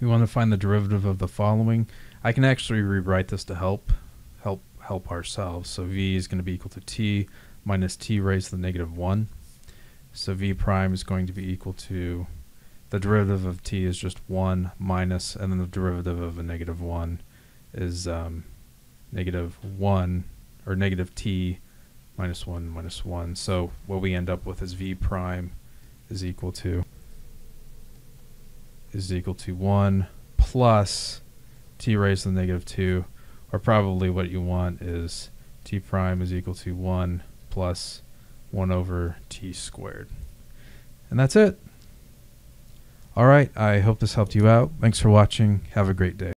we want to find the derivative of the following. I can actually rewrite this to help help help ourselves. So v is going to be equal to t minus t raised to the negative 1. So v prime is going to be equal to the derivative of t is just 1 minus, and then the derivative of a negative 1 is um, negative 1 or negative t minus 1 minus 1. So what we end up with is v prime is equal to is equal to 1 plus t raised to the negative 2 or probably what you want is t prime is equal to 1 plus 1 over t squared. And that's it. All right, I hope this helped you out. Thanks for watching. Have a great day.